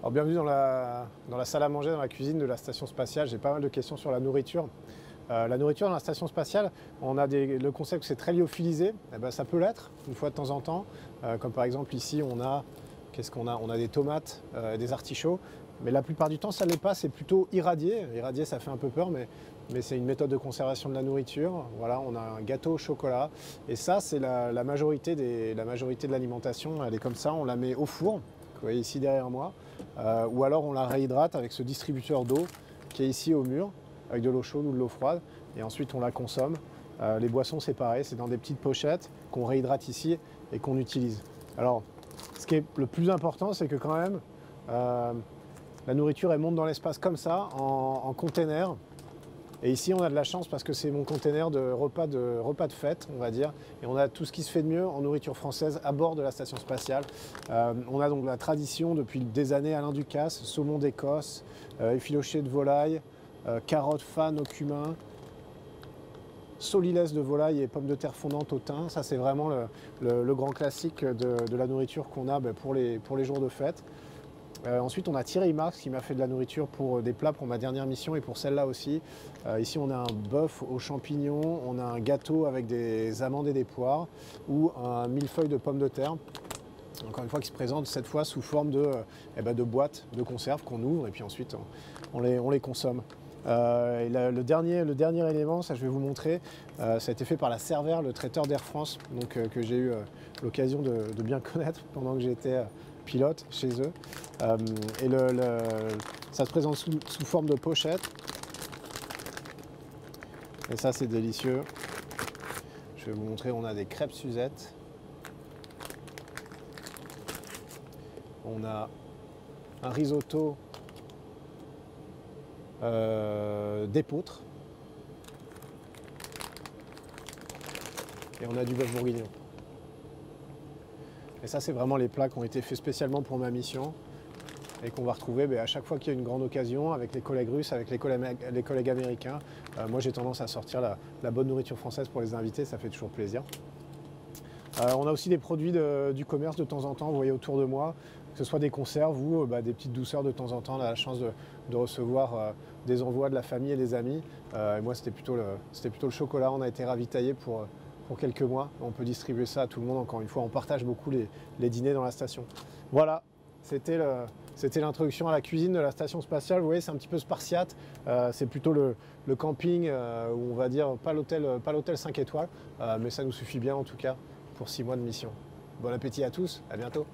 Alors bienvenue dans la, salle à manger, dans la cuisine de la station spatiale. J'ai pas mal de questions sur la nourriture. Euh, la nourriture dans la station spatiale, on a le concept que c'est très lyophilisé. Eh ben, ça peut l'être une fois de temps en temps. Euh, comme par exemple ici, on a, qu'est-ce qu'on a? On a des tomates, euh, des artichauts. Mais la plupart du temps, ça ne l'est pas. C'est plutôt irradié. Irradié, ça fait un peu peur, mais, c'est une méthode de conservation de la nourriture. Voilà, on a un gâteau au chocolat. Et ça, c'est la majorité de l'alimentation. Elle est comme ça. On la met au four. Vous voyez ici derrière moi. Euh, ou alors on la réhydrate avec ce distributeur d'eau qui est ici au mur, avec de l'eau chaude ou de l'eau froide, et ensuite on la consomme. Euh, les boissons c'est pareil, c'est dans des petites pochettes qu'on réhydrate ici et qu'on utilise. Alors ce qui est le plus important c'est que quand même euh, la nourriture elle monte dans l'espace comme ça, en, en container. Et ici on a de la chance parce que c'est mon container de repas, de repas de fête, on va dire. Et on a tout ce qui se fait de mieux en nourriture française à bord de la station spatiale. Euh, on a donc la tradition depuis des années Alain Ducasse, saumon d'Écosse, euh, effiloché de volaille, euh, carottes fan au cumin, solilès de volaille et pommes de terre fondantes au thym. Ça c'est vraiment le, grand classique de, de la nourriture qu'on a ben, pour, les, pour les jours de fête. Euh, ensuite, on a Thierry Marx qui m'a fait de la nourriture pour euh, des plats pour ma dernière mission et pour celle-là aussi. Euh, ici, on a un bœuf aux champignons, on a un gâteau avec des amandes et des poires ou un millefeuille de pommes de terre. Encore une fois, qui se présente cette fois sous forme de, eh ben, de boîtes de conserve qu'on ouvre et puis ensuite on les consomme. Euh, le, dernier, élément, ça je vais vous montrer, euh, ça a été fait par la Cervère, le traiteur d'Air France, donc, euh, que j'ai eu l'occasion de, bien connaître pendant que j'étais pilote chez eux. Et ça se présente sous, sous forme de pochette. Et ça c'est délicieux. Je vais vous montrer, on a des crêpes Suzette. On a un risotto euh, d'épeautre. Et on a du bœuf bourguignon. Et ça, c'est vraiment les plats qui ont été faits spécialement pour ma mission et qu'on va retrouver ben, à chaque fois qu'il y a une grande occasion avec les collègues russes, avec les collègues, américains. Euh, moi, j'ai tendance à sortir la, bonne nourriture française pour les invités, ça fait toujours plaisir. Euh, on a aussi des produits du commerce de temps en temps, vous voyez autour de moi, que ce soit des conserves ou euh, bah, des petites douceurs de temps en temps. On a la chance de, recevoir euh, des envois de la famille et des amis. Euh, et moi, c'était plutôt, le- chocolat. On a été ravitaillé pour, quelques mois. On peut distribuer ça à tout le monde. Encore une fois, on partage beaucoup les, dîners dans la station. Voilà, c'était l'introduction à la cuisine de la station spatiale. Vous voyez, c'est un petit peu spartiate. C'est plutôt le, camping on va dire pas l'hôtel, pas l'hôtel 5 étoiles, mais ça nous suffit bien en tout cas pour 6 mois de mission. Bon appétit à tous, à bientôt.